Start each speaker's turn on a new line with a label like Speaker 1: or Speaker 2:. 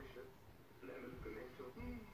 Speaker 1: Bishop,
Speaker 2: Lemon Pimento.
Speaker 1: Mm.